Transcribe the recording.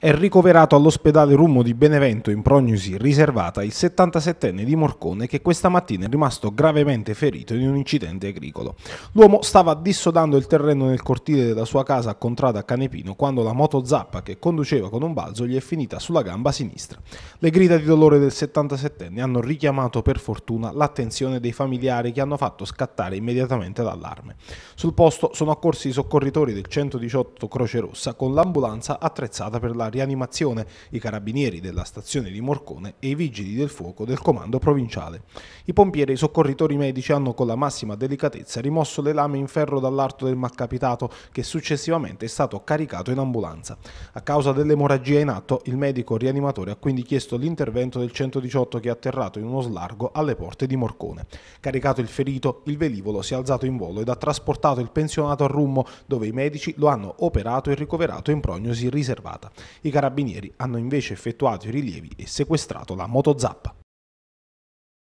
È ricoverato all'ospedale Rummo di Benevento in prognosi riservata il 77enne di Morcone che questa mattina è rimasto gravemente ferito in un incidente agricolo. L'uomo stava dissodando il terreno nel cortile della sua casa a Contrada Canepino quando la moto zappa che conduceva con un balzo gli è finita sulla gamba sinistra. Le grida di dolore del 77enne hanno richiamato per fortuna l'attenzione dei familiari che hanno fatto scattare immediatamente l'allarme. Sul posto sono accorsi i soccorritori del 118 Croce Rossa con l'ambulanza attrezzata per la rianimazione, i carabinieri della stazione di Morcone e i vigili del fuoco del comando provinciale. I pompieri e i soccorritori medici hanno con la massima delicatezza rimosso le lame in ferro dall'arto del malcapitato che successivamente è stato caricato in ambulanza. A causa dell'emorragia in atto, il medico rianimatore ha quindi chiesto l'intervento del 118 che è atterrato in uno slargo alle porte di Morcone. Caricato il ferito, il velivolo si è alzato in volo ed ha trasportato il pensionato a Rummo, dove i medici lo hanno operato e ricoverato in prognosi riservata. I carabinieri hanno invece effettuato i rilievi e sequestrato la motozappa.